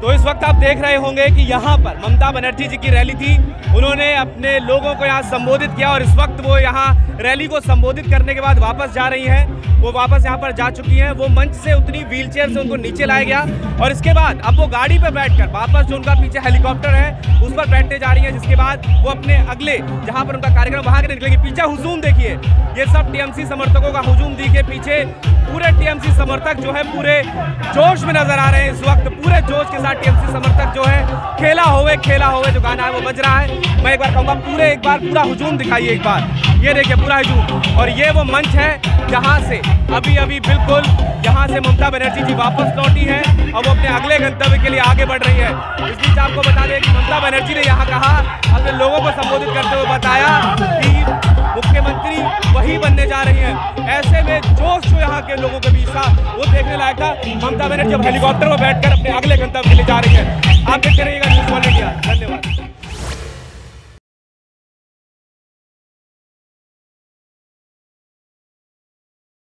तो इस वक्त आप देख रहे होंगे कि यहाँ पर ममता बनर्जी जी की रैली थी। उन्होंने अपने लोगों को यहाँ संबोधित किया और इस वक्त वो यहाँ रैली को संबोधित करने के बाद वापस जा रही हैं। वो वापस यहाँ पर जा चुकी हैं। वो मंच से उतनी व्हीलचेयर से उनको नीचे लाया गया और इसके बाद अब वो गाड़ी पर बैठकर वापस जो उनका पीछे हेलीकॉप्टर है, उस पर बैठने जा रही हैं, जिसके बाद वो अपने अगले जहाँ पर उनका कार्यक्रम वहाँ के निकलेंगे। पीछे हुजूम देखिए, ये सब टीएमसी समर्थकों का हुजूम देखिए पीछे पूरे टीएमसी समर्थक जो है, पूरे जोश में नज़र आ रहे हैं इस वक्त। पूरे के साथ टीएमसी समर्थक जो है, खेला होवे खेला होवे जो गाना है वो बज रहा है। मैं एक बार कहूँगा, पूरे एक बार, पूरा हुजूम दिखाइए एक बार। ये देखिए, पूरा हुजूम। और ये वो मंच है, जहाँ से अभी अभी बिल्कुल यहाँ से ममता बनर्जी जी वापस लौटी हैं और वो अपने अगले गंतव्य के लिए आगे बढ़ रही है। इस बीच आपको बता दें कि ममता बनर्जी ने यहाँ कहा अपने लोगों को संबोधित करते हुए बताया वही बनने जा रही हैं। ऐसे में जोश जो यहाँ के लोगों के बीच था, वो देखने लायक था। ममता बनर्जी अब हेलीकॉप्टर में बैठकर अपने अगले गंतव्य के लिए जा रही है।